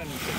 Woo!